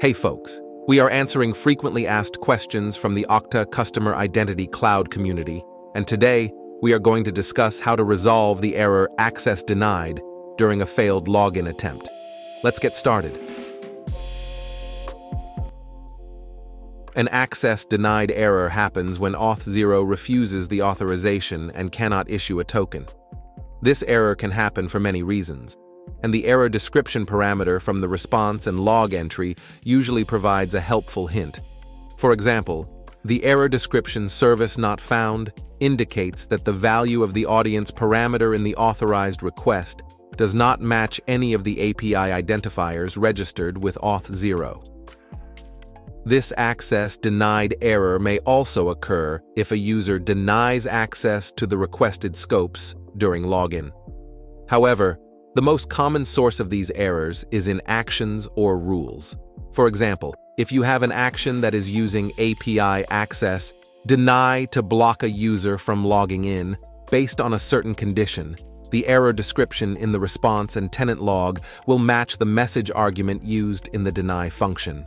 Hey folks, we are answering frequently asked questions from the Okta Customer Identity Cloud community, and today we are going to discuss how to resolve the error access denied during a failed login attempt. Let's get started. An access denied error happens when Auth0 refuses the authorization and cannot issue a token. This error can happen for many reasons, and the error description parameter from the response and log entry usually provides a helpful hint. For example, the error description service not found indicates that the value of the audience parameter in the authorized request does not match any of the API identifiers registered with Auth0. This access denied error may also occur if a user denies access to the requested scopes during login. However, the most common source of these errors is in actions or rules. For example, if you have an action that is using API access, deny to block a user from logging in based on a certain condition, the error description in the response and tenant log will match the message argument used in the deny function.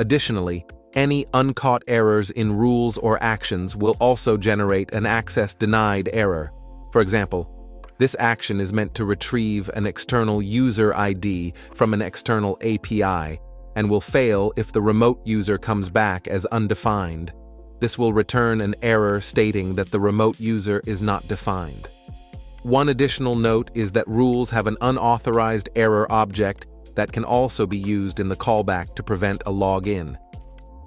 Additionally, any uncaught errors in rules or actions will also generate an access denied error. For example, this action is meant to retrieve an external user ID from an external API and will fail if the remote user comes back as undefined. This will return an error stating that the remote user is not defined. One additional note is that rules have an unauthorized error object that can also be used in the callback to prevent a login.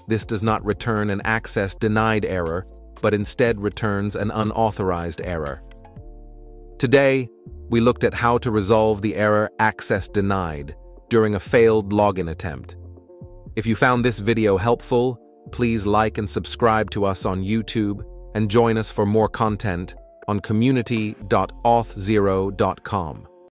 This does not return an access denied error, but instead returns an unauthorized error. Today, we looked at how to resolve the error access denied during a failed login attempt. If you found this video helpful, please like and subscribe to us on YouTube and join us for more content on community.auth0.com.